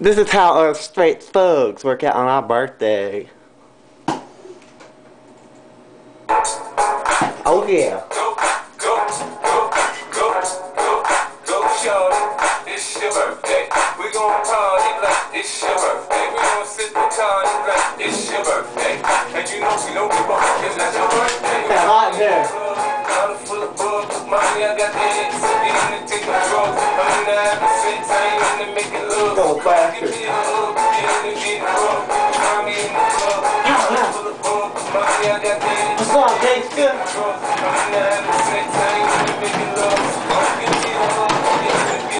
This is how us straight thugs work out on our birthday. Oh yeah. Go, go, go, go, go, go, shorty. It's your birthday. We gon' party like it's your birthday. We gon' sip the party like it's your birthday. And you know we don't give up, cause that's your birthday. Yeah, right there. Bottle full of bug, mommy, I got the hits. To take my drugs. I'm in the having sex, I ain't in to make it love go faster. What's up, gangster?